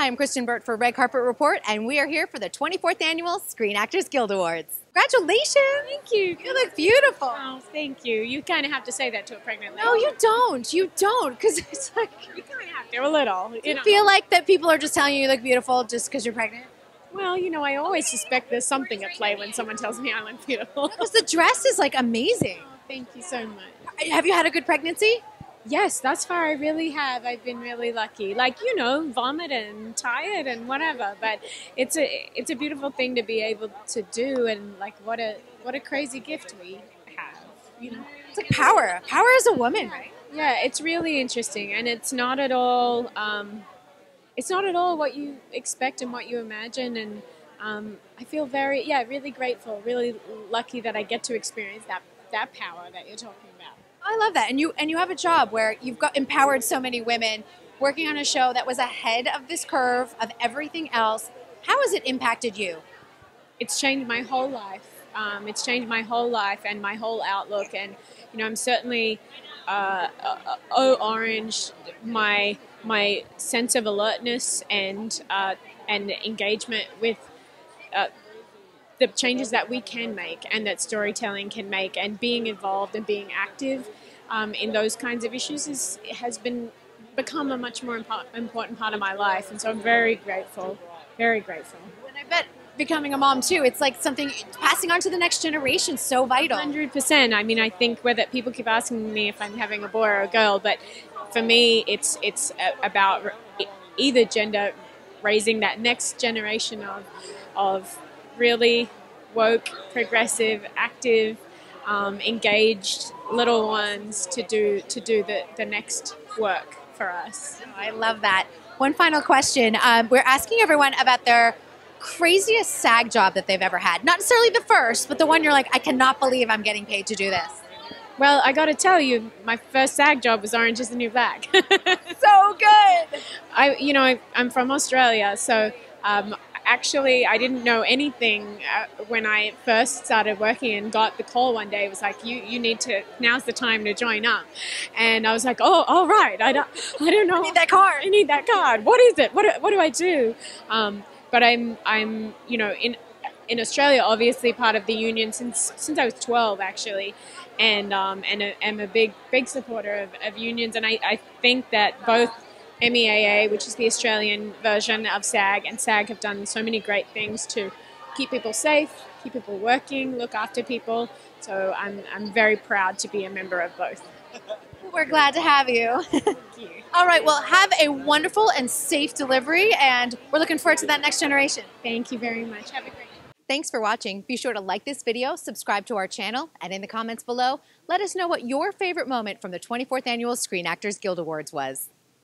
Hi, I'm Kristyn Burtt for Red Carpet Report, and we are here for the 24th Annual Screen Actors Guild Awards. Congratulations! Thank you. You look beautiful. Oh, thank you. You kind of have to say that to a pregnant lady. No, you don't. You don't, because it's like You kind of have to a little. You you know. feel like that people are just telling you you look beautiful just because you're pregnant. well, you know, I always suspect there's something at play when someone tells me I look beautiful. Because the dress is like amazing. Oh, thank you so much. Have you had a good pregnancy? Yes, thus far I really have. I've been really lucky. Like you know, vomit and tired and whatever. But it's a it's a beautiful thing to be able to do, and like what a what a crazy gift we have. You know. It's like power. Power as a woman, right? Yeah, it's really interesting, and it's not at all. Um, it's not at all what you expect and what you imagine, and um, I feel very, yeah, really grateful, really lucky that I get to experience that that power that you're talking about. I love that. And you and you have a job where you've got empowered so many women working on a show that was ahead of this curve of everything else. How has it impacted you? It's changed my whole life. Um, it's changed my whole life and my whole outlook, and you know, I'm certainly uh, uh, oh orange. My my sense of alertness and uh, and engagement with uh, the changes that we can make and that storytelling can make and being involved and being active um, in those kinds of issues is has been become a much more impo- important part of my life and so I'm very grateful very grateful And I bet becoming a mom too, it's like something passing on to the next generation so vital. Hundred percent. I mean, I think whether people keep asking me if I'm having a boy or a girl, but for me, it's it's about either gender raising that next generation of of really woke, progressive, active, um, engaged little ones to do to do the, the next work for us. Oh, I love that. One final question. Um, we're asking everyone about their craziest SAG job that they've ever had. Not necessarily the first, but the one you're like, I cannot believe I'm getting paid to do this. Well, I got to tell you, my first SAG job was Orange Is the New Black. So good. I, you know, I, I'm from Australia, so um, actually, I didn't know anything uh, when I first started working and got the call one day. It was like, you, you need to. Now's the time to join up, and I was like, oh, all right. I don't, I don't know. I need that card. I need that card. What is it? What, do- what do I do? Um, but I'm, I'm, you know, in in Australia, obviously part of the union since since I was 12, actually, and um, and a, am a big big supporter of, of unions. And I, I think that both MEAA, which is the Australian version of SAG, and SAG have done so many great things to keep people safe, keep people working, look after people. So I'm I'm very proud to be a member of both. We're glad to have you. Thank you. All right, well, have a wonderful and safe delivery, and we're looking forward to that next generation. Thank you very much. Have a great. day. Thanks for watching. Be sure to like this video, subscribe to our channel, and in the comments below, let us know what your favorite moment from the 24th Annual Screen Actors Guild Awards was.